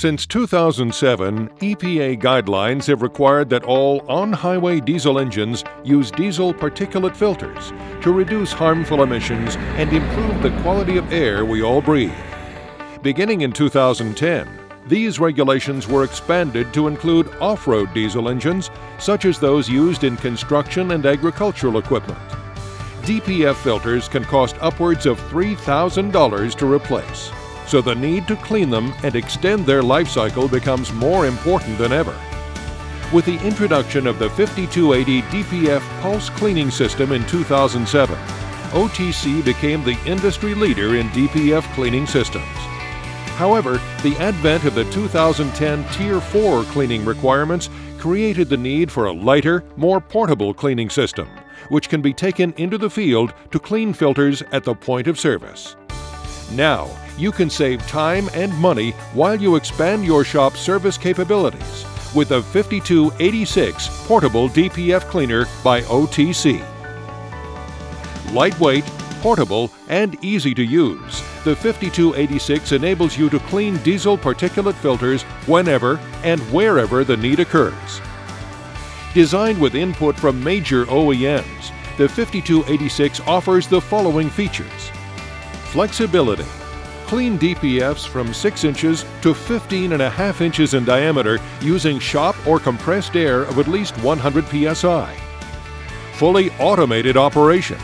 Since 2007, EPA guidelines have required that all on highway diesel engines use diesel particulate filters to reduce harmful emissions and improve the quality of air we all breathe. Beginning in 2010, these regulations were expanded to include off road diesel engines, such as those used in construction and agricultural equipment. DPF filters can cost upwards of $3,000 to replace so the need to clean them and extend their life cycle becomes more important than ever. With the introduction of the 5280 DPF Pulse Cleaning System in 2007, OTC became the industry leader in DPF cleaning systems. However, the advent of the 2010 Tier 4 cleaning requirements created the need for a lighter, more portable cleaning system, which can be taken into the field to clean filters at the point of service. Now, you can save time and money while you expand your shop's service capabilities with the 5286 Portable DPF Cleaner by OTC. Lightweight, portable, and easy to use, the 5286 enables you to clean diesel particulate filters whenever and wherever the need occurs. Designed with input from major OEMs, the 5286 offers the following features flexibility, clean DPFs from 6 inches to 15 and a half inches in diameter using shop or compressed air of at least 100 psi. Fully automated operation.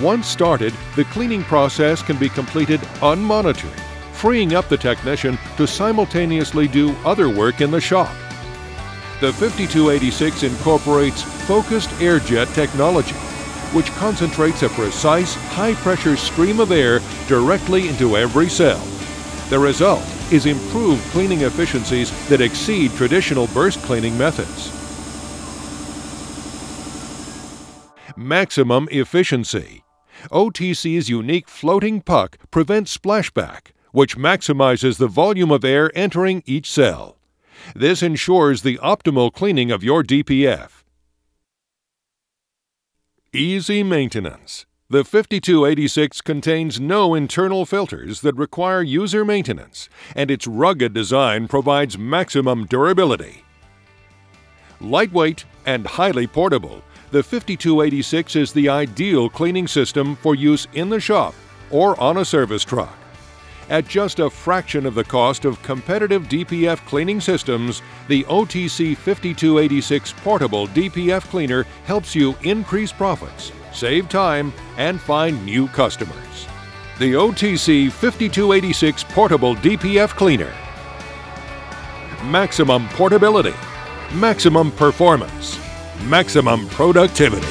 Once started, the cleaning process can be completed unmonitored, freeing up the technician to simultaneously do other work in the shop. The 5286 incorporates focused airjet technology which concentrates a precise, high-pressure stream of air directly into every cell. The result is improved cleaning efficiencies that exceed traditional burst cleaning methods. Maximum efficiency. OTC's unique floating puck prevents splashback, which maximizes the volume of air entering each cell. This ensures the optimal cleaning of your DPF. Easy maintenance. The 5286 contains no internal filters that require user maintenance, and its rugged design provides maximum durability. Lightweight and highly portable, the 5286 is the ideal cleaning system for use in the shop or on a service truck. At just a fraction of the cost of competitive DPF cleaning systems, the OTC 5286 Portable DPF Cleaner helps you increase profits, save time, and find new customers. The OTC 5286 Portable DPF Cleaner. Maximum portability, maximum performance, maximum productivity.